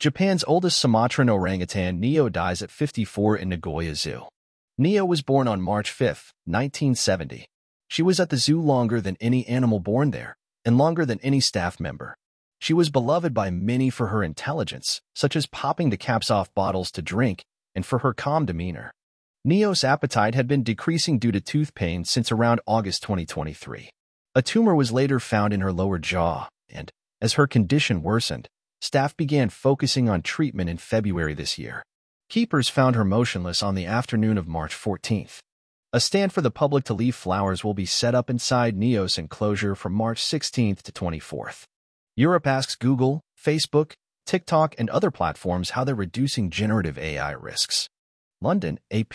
Japan's oldest Sumatran orangutan, Neo, dies at 54 in Nagoya Zoo. Neo was born on March 5, 1970. She was at the zoo longer than any animal born there, and longer than any staff member. She was beloved by many for her intelligence, such as popping the caps off bottles to drink, and for her calm demeanor. Neo's appetite had been decreasing due to tooth pain since around August 2023. A tumor was later found in her lower jaw, and, as her condition worsened, staff began focusing on treatment in February this year. Keepers found her motionless on the afternoon of March 14th. A stand for the public to leave flowers will be set up inside Neo's enclosure from March 16th to 24th. Europe asks Google, Facebook, TikTok, and other platforms how they're reducing generative AI risks. London, AP.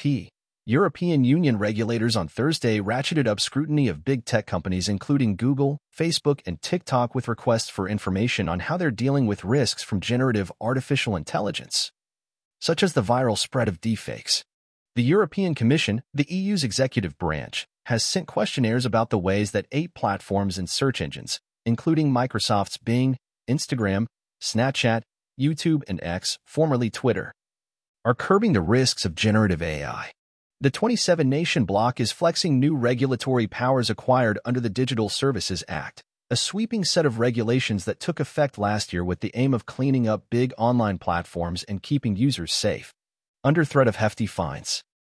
European Union regulators on Thursday ratcheted up scrutiny of big tech companies including Google, Facebook, and TikTok with requests for information on how they're dealing with risks from generative artificial intelligence such as the viral spread of deepfakes. The European Commission, the EU's executive branch, has sent questionnaires about the ways that eight platforms and search engines, including Microsoft's Bing, Instagram, Snapchat, YouTube, and X, formerly Twitter, are curbing the risks of generative AI. The 27-nation bloc is flexing new regulatory powers acquired under the Digital Services Act, a sweeping set of regulations that took effect last year with the aim of cleaning up big online platforms and keeping users safe, under threat of hefty fines.